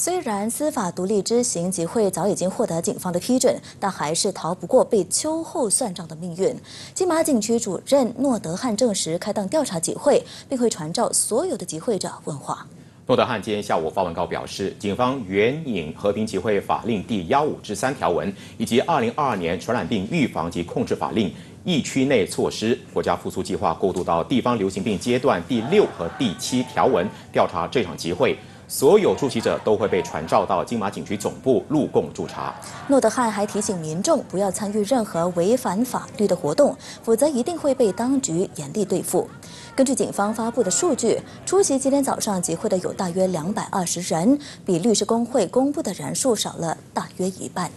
虽然司法独立之行集会早已经获得警方的批准，但还是逃不过被秋后算账的命运。金马警区主任诺德汉证实开档调查集会，并会传召所有的集会者问话。诺德汉今天下午发文告表示，警方援引和平集会法令第幺五至三条文，以及二零二二年传染病预防及控制法令疫区内措施国家复苏计划过渡到地方流行病阶段第六和第七条文调查这场集会。所有出席者都会被传召到金马警区总部录供驻查。诺德汉还提醒民众不要参与任何违反法律的活动，否则一定会被当局严厉对付。根据警方发布的数据，出席今天早上集会的有大约两百二十人，比律师工会公布的人数少了大约一半。